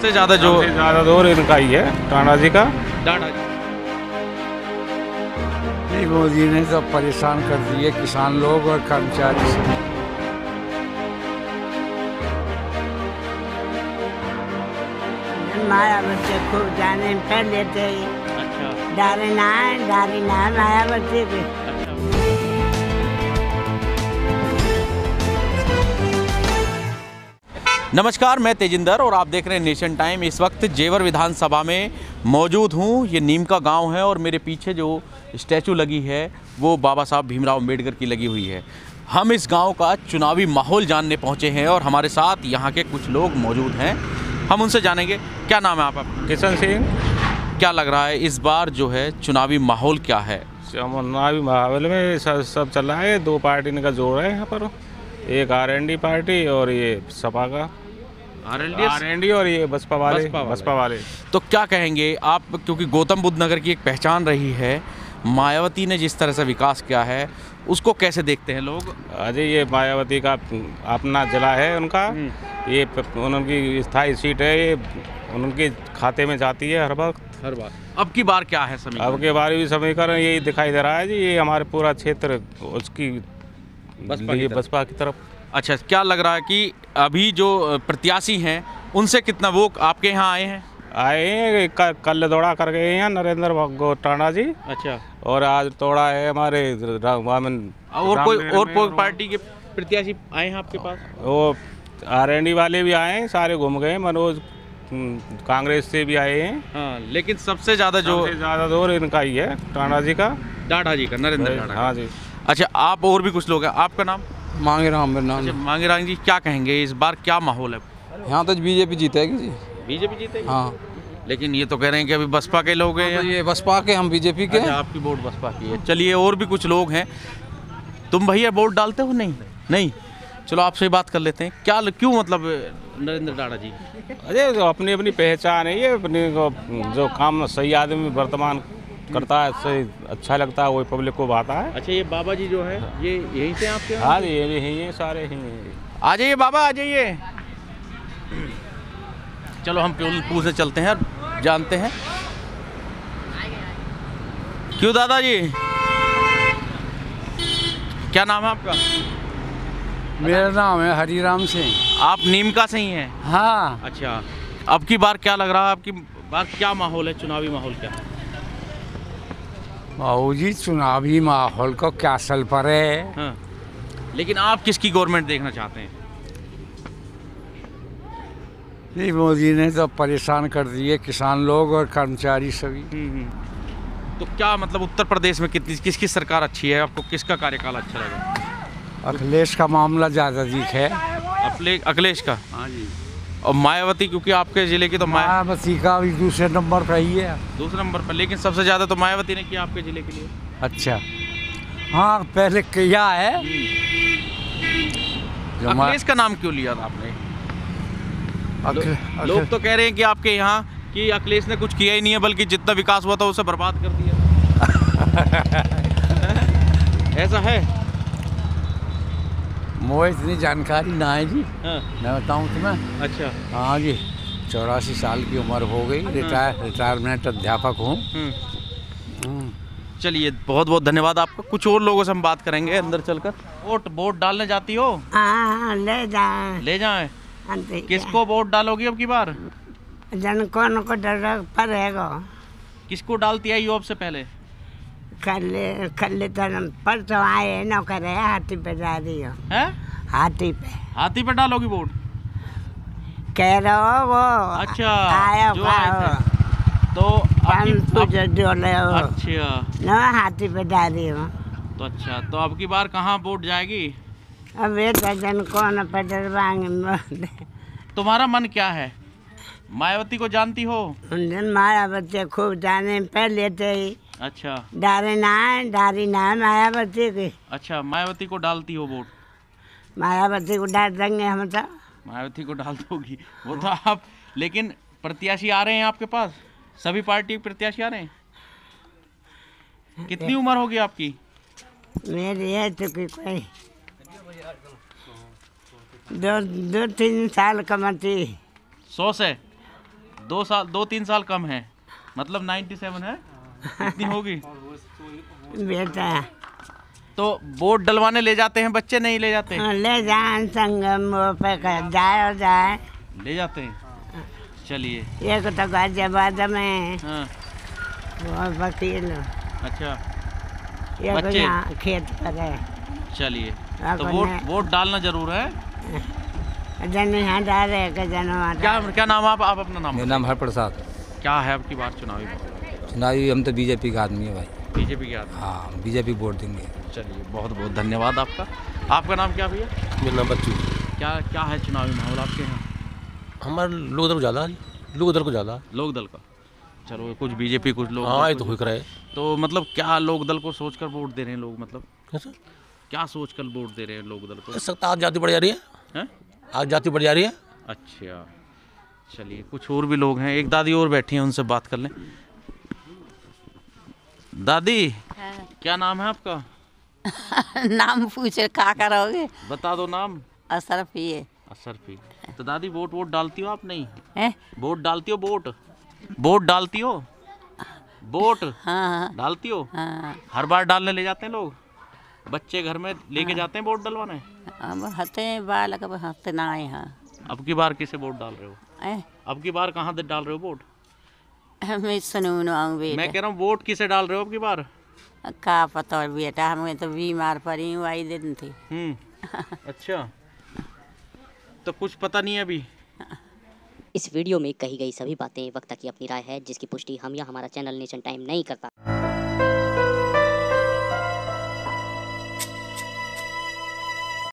सबसे ज़्यादा जो ज़्यादा दौर इनका ही है टाणा जी का। डाटा जी। नहीं मोदी ने तो परेशान कर दिए किसान लोग और कर्मचारी। से मायावती खूब जाने पर लेते ही अच्छा। डारे ना डारी ना मायावती के अच्छा नमस्कार मैं तेजिंदर और आप देख रहे हैं नेशन टाइम। इस वक्त जेवर विधानसभा में मौजूद हूँ। ये नीम का गाँव है और मेरे पीछे जो स्टैचू लगी है वो बाबा साहब भीमराव अंबेडकर की लगी हुई है। हम इस गाँव का चुनावी माहौल जानने पहुँचे हैं और हमारे साथ यहाँ के कुछ लोग मौजूद हैं। हम उनसे जानेंगे क्या नाम है आप आपका? किशन सिंह। क्या लग रहा है इस बार जो है चुनावी माहौल क्या है? चुनावी माहौल में सब सब चल रहा है दो पार्टी का जोड़ है यहाँ पर। एक आर एन डी पार्टी और ये सपा का। आर एन डी और ये बसपा वाले बसपा वाले। बसपा वाले। तो क्या कहेंगे आप क्योंकि गौतम बुद्ध नगर की एक पहचान रही है मायावती ने जिस तरह से विकास किया है उसको कैसे देखते हैं लोग? अजय ये मायावती का अपना जिला है उनका। ये उनकी स्थायी सीट है ये उनके खाते में जाती है हर वक्त। हर बार। अब की बार क्या है समीकरण? अब के बारे में समीकरण यही दिखाई दे रहा है जी ये हमारे पूरा क्षेत्र उसकी बसपा की तरफ़। बसपा की तरफ़। अच्छा क्या लग रहा है कि अभी जो प्रत्याशी हैं उनसे कितना वो आपके यहाँ आए हैं? आए हैं कल दौड़ा कर गए हैं नरेंद्र भगो टाणा जी। अच्छा। और आज तोड़ा है हमारे वामन और कोई और कोई पार्टी के प्रत्याशी आए हैं आपके पास? वो आर एन डी वाले भी आए हैं सारे घूम गए मनोज हम्म, कांग्रेस से भी आए हैं। हाँ लेकिन सबसे ज़्यादा जो ज़्यादा दौर इनका ही है टाणा जी का। डाढ़ा जी का नरेंद्र हाँ जी। अच्छा आप और भी कुछ लोग हैं। आपका नाम? मांगे राम मेरा नाम अच्छा नाम मांगेराम जी क्या कहेंगे? इस बार क्या माहौल है? यहाँ तो बीजेपी जीतेगी जी। बीजेपी जीतेगी? हाँ। लेकिन ये तो कह रहे हैं कि अभी बसपा के लोग हैं। तो ये बसपा के हम बीजेपी के। अच्छा आपकी वोट बसपा की है। चलिए और भी कुछ लोग हैं। तुम भैया वोट डालते हो? नहीं। नहीं? चलो आपसे बात कर लेते हैं। क्या क्यों मतलब नरेंद्र डाड़ा जी? अरे अपनी अपनी पहचान है ये अपने जो काम सही आदमी वर्तमान करता है सही अच्छा लगता है वही पब्लिक को भाता है। अच्छा ये बाबा जी जो है ये यहीं से आपके हाँ ये भी हैं ये सारे ही हैं आ जाइए बाबा आ जाइए। चलो हम पुल से चलते हैं और जानते हैं। क्यों दादाजी? क्या नाम है आपका? मेरा नाम है हरिराम सिंह। आप नीम का सही हैं? हाँ। अच्छा अब की बार क्या लग रहा है आपकी बार क्या माहौल है चुनावी माहौल क्या? है बाबू जी चुनावी माहौल को क्या असल पर है? हाँ। लेकिन आप किसकी गवर्नमेंट देखना चाहते हैं? नहीं मोदी ने तो परेशान कर दिए किसान लोग और कर्मचारी सभी। तो क्या मतलब उत्तर प्रदेश में कितनी किस किस सरकार अच्छी है? आपको किसका कार्यकाल अच्छा लगा? अखिलेश का मामला ज़्यादा दिख है। अखिलेश का? हाँ जी। और मायावती क्योंकि आपके ज़िले की तो मायावती का भी दूसरे नंबर पर ही है। दूसरे नंबर पर लेकिन सबसे ज़्यादा तो मायावती ने किया आपके ज़िले के लिए। अच्छा। हाँ पहले किया है। अखिलेश का नाम क्यों लिया था आपने? अखिल- लो- लोग तो कह रहे हैं कि आपके यहाँ कि अखिलेश ने कुछ किया ही नहीं है बल्कि जितना विकास हुआ था उसे बर्बाद कर दिया। ऐसा है? मुझे इतनी जानकारी ना है जी। हाँ, मैं बताऊँ तुम्हें। अच्छा। हाँ जी चौरासी साल की उम्र हो गई रिटायर रिटायरमेंट अध्यापक हूँ। हम्म। हम्म। चलिए बहुत बहुत धन्यवाद आपका। कुछ और लोगों से हम बात करेंगे अंदर चलकर। वोट वोट डालने जाती हो? हाँ ले जाए। ले जाएँ? किसको किसको वोट डालोगी अब की बार? जन कौन को डर पड़ेगा किसको डालती आई हो अब से पहले? कल कल तरह परसों आए न करे हाथी पे जा रही हो। हैं? हाथी पे। हाथी पे डालोगी वोट कह रहे हो वो अच्छा, आया जो आए तो हो। अच्छा। न हाथी पे रही हो। तो अच्छा तो अब की बार कहाँ वोट जाएगी? अब तो जन कौन तुम्हारा मन क्या है? मायावती को जानती हो? जन माया बच्चे खूब जाने पे लेते ही। अच्छा। डारे ना डारी ना मायावती की। अच्छा मायावती को डालती हो वोट मायावती को डाल देंगे हम तो। मायावती को डाल दोगी। वो तो आप लेकिन प्रत्याशी आ रहे हैं आपके पास? सभी पार्टी के प्रत्याशी आ रहे हैं? कितनी उम्र होगी आपकी? मेरी है तो कि कोई दो दो तीन साल कमाती सौ से? दो साल दो तीन साल कम है। मतलब 97 है? इतनी होगी? बेटा तो वोट डलवाने ले जाते हैं बच्चे नहीं ले जाते हाँ, ले जाए संगम पे जाए और जाए। ले जाते हैं? चलिए। एक तो गाजियाबाद में। हाँ। वकील। अच्छा। एक बच्चे? खेत पर है। चलिए। हाँ, तो वोट वोट डालना ज़रूर है। जन यहाँ डाले के जन क्या क्या नाम आप? आप अपना नाम मेरा नाम हर प्रसाद क्या है आपकी बात? चुनावी चुनावी हम तो बीजेपी का आदमी है भाई। बीजेपी के आदमी। हाँ बीजेपी वोट देंगे। चलिए बहुत बहुत धन्यवाद आपका। आपका नाम क्या भैया? मेरा नाम बच्चू। क्या क्या है चुनावी माहौल आपके यहाँ? हमारे लोग दल को ज़्यादा लोग दल को ज़्यादा लोक दल का? चलो कुछ बीजेपी कुछ लोग हाँ ये तो हुई रहे तो मतलब क्या लोक दल को सोच कर वोट दे रहे हैं लोग मतलब? कैसे क्या सोच कर वोट दे रहे हैं लोक दल को? इस वक्त आज जाति बढ़ जा रही है। हैं? आज जाति बढ़ जा रही है। अच्छा चलिए कुछ और भी लोग हैं। एक दादी और बैठी हैं उनसे बात कर लें। दादी क्या नाम है आपका? नाम पूछे का करोगे? बता दो नाम। असर पिए असरफी तो दादी वोट वोट डालती हो आप नहीं? हैं? वोट डालती हो वोट? वोट डालती हो? वोट? हाँ डालती हो? हाँ हर बार डालने ले जाते हैं लोग? बच्चे घर में लेके हाँ, जाते हैं वोट डलवाने? अब हते बालक अब हते ना आए हाँ। अब की बार किसे वोट डाल रहे हो? अब की बार कहाँ डाल रहे हो वोट? मैं मैं कह रहा हूँ वोट किसे डाल रहे हो अब की बार? का पता बेटा हमें तो बीमार पड़ी हूँ आई दिन थी। हम्म अच्छा। तो कुछ पता नहीं है अभी। इस वीडियो में कही गई सभी बातें वक्ता की अपनी राय है जिसकी पुष्टि हम या हमारा चैनल नेशन टाइम नहीं करता।